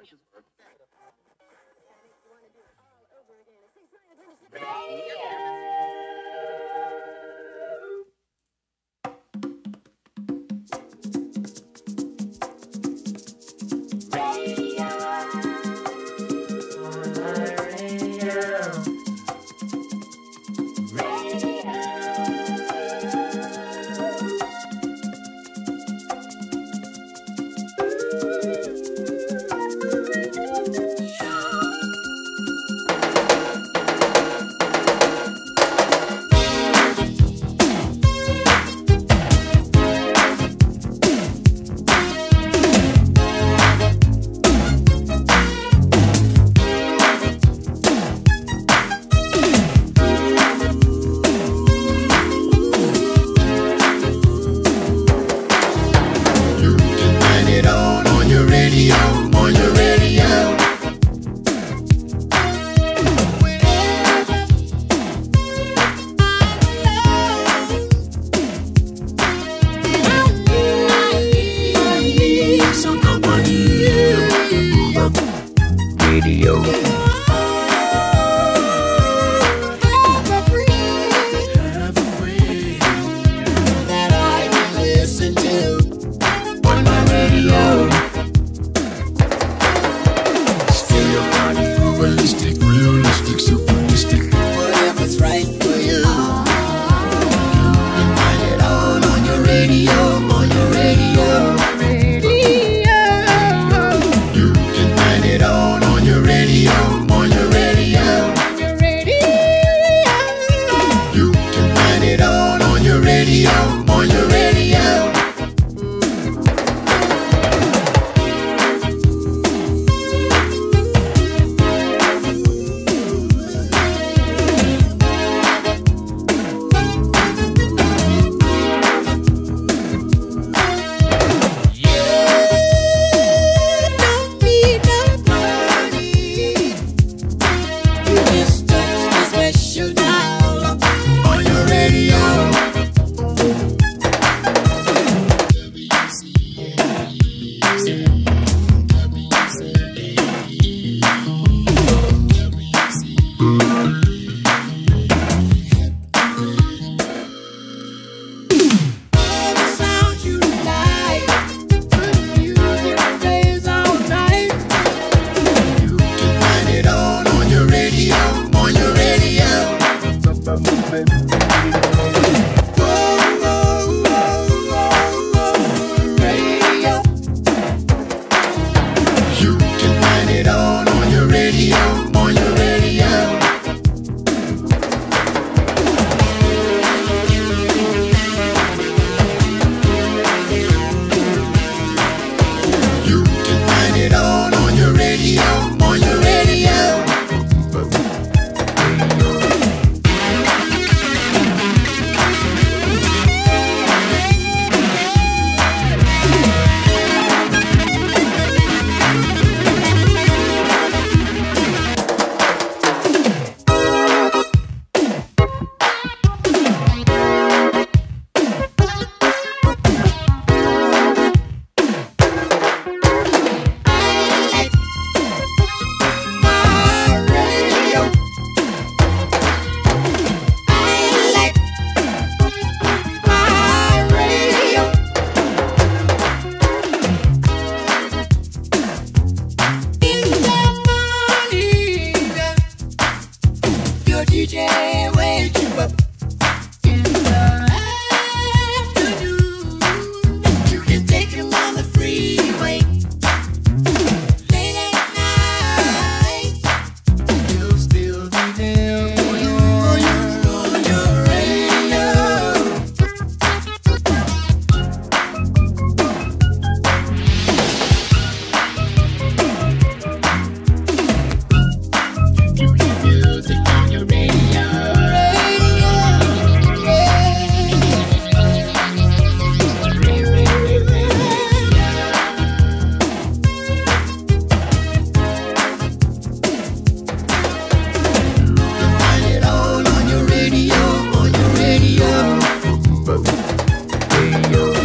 You Boom. You.